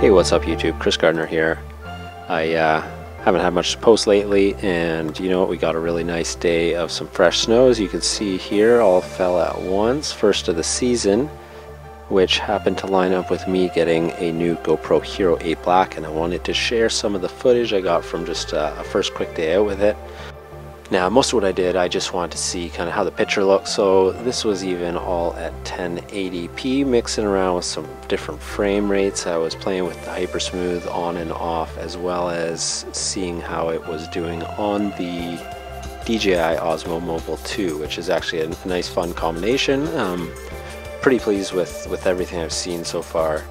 Hey, what's up YouTube? Chris Gardiner here. I uh, haven't had much to post lately and you know what, we got a really nice day of some fresh snow as you can see here, all fell at once, first of the season, which happened to line up with me getting a new GoPro Hero 8 Black and I wanted to share some of the footage I got from just uh, a first quick day out with it. Now, most of what I did, I just wanted to see kind of how the picture looks. So this was even all at 1080p, mixing around with some different frame rates. I was playing with the hyper smooth on and off, as well as seeing how it was doing on the DJI Osmo Mobile 2, which is actually a nice fun combination. Um, pretty pleased with, with everything I've seen so far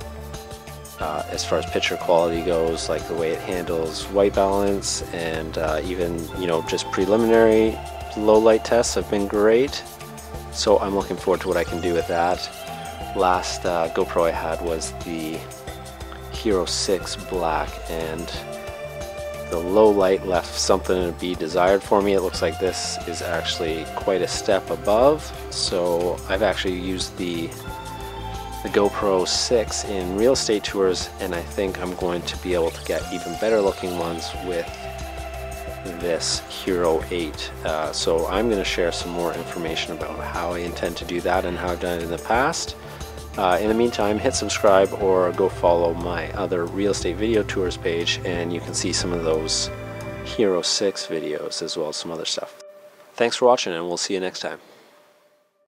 uh, as far as picture quality goes, like the way it handles white balance and uh, even, you know, just preliminary low light tests have been great. So I'm looking forward to what I can do with that. Last uh, GoPro I had was the Hero 6 Black and the low light left something to be desired for me. It looks like this is actually quite a step above. So I've actually used the the GoPro 6 in real estate tours and I think I'm going to be able to get even better looking ones with this Hero 8. Uh, so I'm going to share some more information about how I intend to do that and how I've done it in the past. Uh, in the meantime, hit subscribe or go follow my other real estate video tours page and you can see some of those Hero 6 videos as well as some other stuff. Thanks for watching and we'll see you next time.